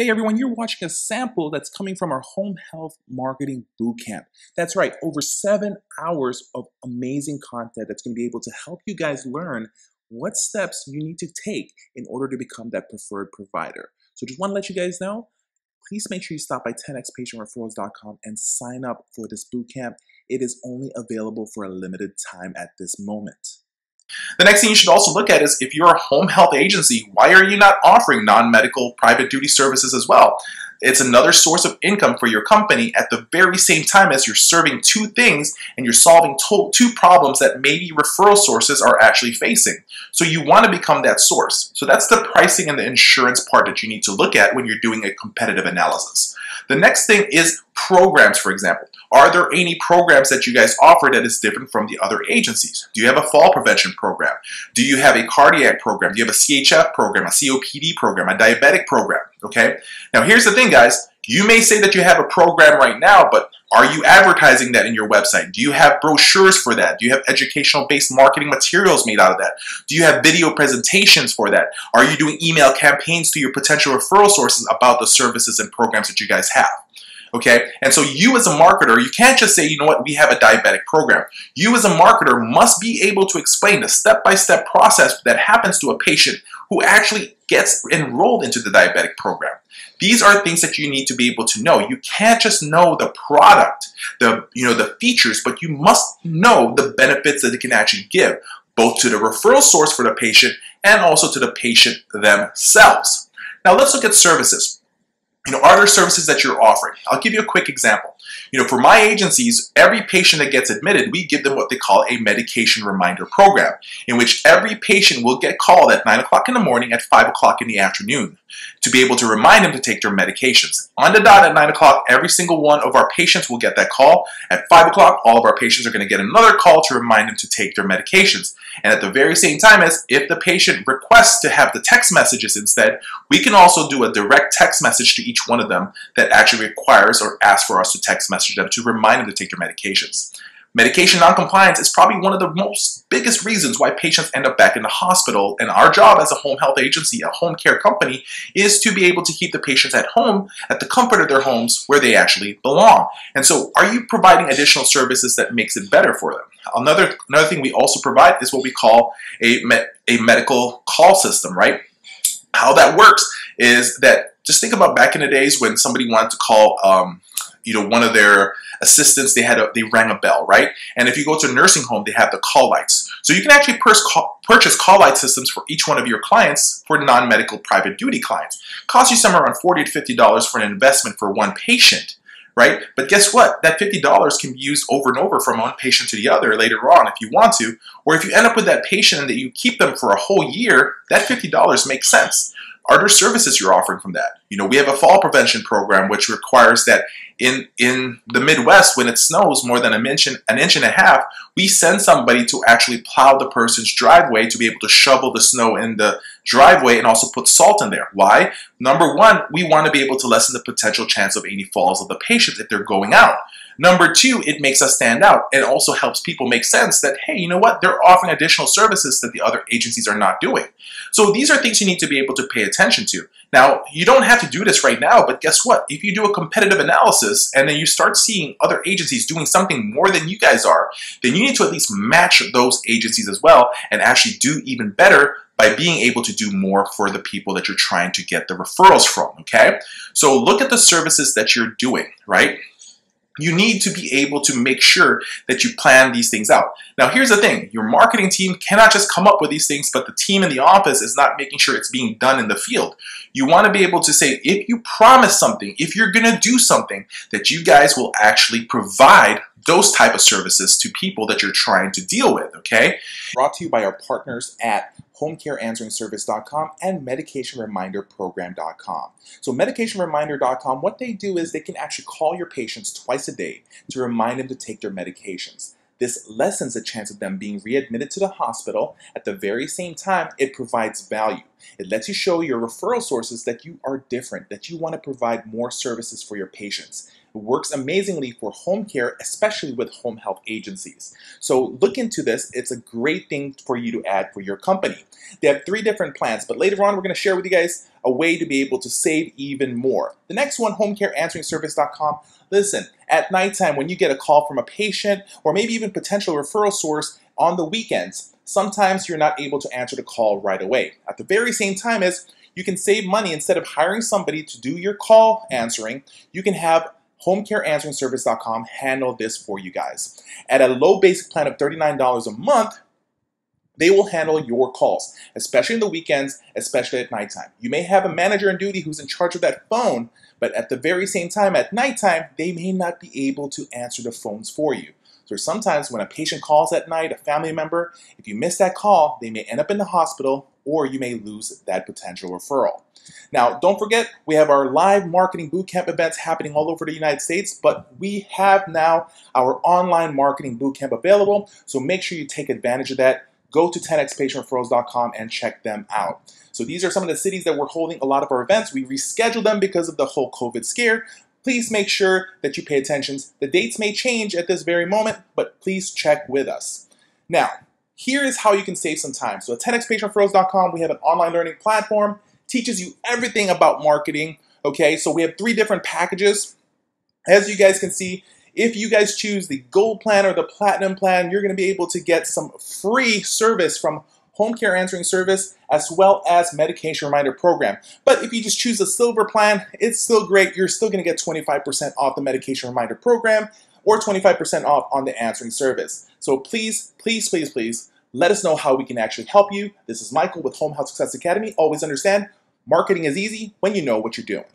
Hey everyone, you're watching a sample that's coming from our Home Health Marketing Bootcamp. That's right, over seven hours of amazing content that's going to be able to help you guys learn what steps you need to take in order to become that preferred provider. So just want to let you guys know, please make sure you stop by 10xpatientreferrals.com and sign up for this bootcamp. It is only available for a limited time at this moment. The next thing you should also look at is if you're a home health agency, why are you not offering non-medical private duty services as well? It's another source of income for your company at the very same time as you're serving two things and you're solving two problems that maybe referral sources are actually facing. So you want to become that source. So that's the pricing and the insurance part that you need to look at when you're doing a competitive analysis. The next thing is programs, for example. Are there any programs that you guys offer that is different from the other agencies? Do you have a fall prevention program? Do you have a cardiac program? Do you have a CHF program, a COPD program, a diabetic program? Okay. Now here's the thing, guys. You may say that you have a program right now, but are you advertising that in your website? Do you have brochures for that? Do you have educational based marketing materials made out of that? Do you have video presentations for that? Are you doing email campaigns to your potential referral sources about the services and programs that you guys have? Okay, and so you as a marketer, you can't just say, you know what, we have a diabetic program. You as a marketer must be able to explain the step by step process that happens to a patient who actually gets enrolled into the diabetic program. These are things that you need to be able to know. You can't just know the product, the you know the features, but you must know the benefits that it can actually give, both to the referral source for the patient and also to the patient themselves. Now let's look at services you know, are there services that you're offering? I'll give you a quick example. You know, for my agencies, every patient that gets admitted, we give them what they call a medication reminder program, in which every patient will get called at 9 o'clock in the morning at 5 o'clock in the afternoon to be able to remind them to take their medications. On the dot at 9 o'clock, every single one of our patients will get that call. At 5 o'clock, all of our patients are going to get another call to remind them to take their medications. And at the very same time as if the patient requests to have the text messages instead, we can also do a direct text message to each one of them that actually requires or asks for us to text message them to remind them to take their medications. Medication noncompliance is probably one of the most biggest reasons why patients end up back in the hospital. And our job as a home health agency, a home care company, is to be able to keep the patients at home, at the comfort of their homes, where they actually belong. And so, are you providing additional services that makes it better for them? Another another thing we also provide is what we call a a medical call system, right? How that works is that just think about back in the days when somebody wanted to call, um, you know, one of their assistants, they had a, they rang a bell, right? And if you go to a nursing home, they have the call lights. So you can actually call, purchase call light systems for each one of your clients for non-medical private duty clients. Cost you somewhere around 40 to $50 for an investment for one patient right? But guess what? That $50 can be used over and over from one patient to the other later on if you want to. Or if you end up with that patient and that you keep them for a whole year, that $50 makes sense. Are there services you're offering from that? You know, we have a fall prevention program which requires that in in the Midwest, when it snows more than an inch, an inch and a half, we send somebody to actually plow the person's driveway to be able to shovel the snow in the driveway and also put salt in there. Why? Number one, we want to be able to lessen the potential chance of any falls of the patients if they're going out. Number two, it makes us stand out. It also helps people make sense that, hey, you know what? They're offering additional services that the other agencies are not doing. So these are things you need to be able to pay attention to. Now, you don't have to do this right now, but guess what? If you do a competitive analysis and then you start seeing other agencies doing something more than you guys are, then you need to at least match those agencies as well and actually do even better by being able to do more for the people that you're trying to get the referrals from, okay? So look at the services that you're doing, right? You need to be able to make sure that you plan these things out. Now, here's the thing your marketing team cannot just come up with these things, but the team in the office is not making sure it's being done in the field. You want to be able to say, if you promise something, if you're going to do something, that you guys will actually provide those type of services to people that you're trying to deal with, okay? Brought to you by our partners at homecareansweringservice.com and medicationreminderprogram.com. So medicationreminder.com, what they do is they can actually call your patients twice a day to remind them to take their medications. This lessens the chance of them being readmitted to the hospital. At the very same time, it provides value. It lets you show your referral sources that you are different, that you want to provide more services for your patients. Works amazingly for home care, especially with home health agencies. So look into this. It's a great thing for you to add for your company. They have three different plans, but later on we're going to share with you guys a way to be able to save even more. The next one, homecareansweringservice.com. Listen, at nighttime when you get a call from a patient or maybe even potential referral source on the weekends, sometimes you're not able to answer the call right away. At the very same time as you can save money instead of hiring somebody to do your call answering, you can have homecareansweringservice.com handle this for you guys. At a low basic plan of $39 a month, they will handle your calls, especially in the weekends, especially at nighttime. You may have a manager in duty who's in charge of that phone, but at the very same time at nighttime, they may not be able to answer the phones for you. So sometimes when a patient calls at night, a family member, if you miss that call, they may end up in the hospital or you may lose that potential referral. Now, don't forget, we have our live marketing bootcamp events happening all over the United States, but we have now our online marketing bootcamp available, so make sure you take advantage of that. Go to 10xpatientreferrals.com and check them out. So these are some of the cities that we're holding a lot of our events. We rescheduled them because of the whole COVID scare, please make sure that you pay attention. The dates may change at this very moment, but please check with us. Now, here is how you can save some time. So at 10xpatientreferrals.com, we have an online learning platform, teaches you everything about marketing. Okay, so we have three different packages. As you guys can see, if you guys choose the gold plan or the platinum plan, you're gonna be able to get some free service from home care answering service, as well as medication reminder program. But if you just choose the silver plan, it's still great. You're still gonna get 25% off the medication reminder program or 25% off on the answering service. So please, please, please, please, let us know how we can actually help you. This is Michael with Home Health Success Academy. Always understand, marketing is easy when you know what you're doing.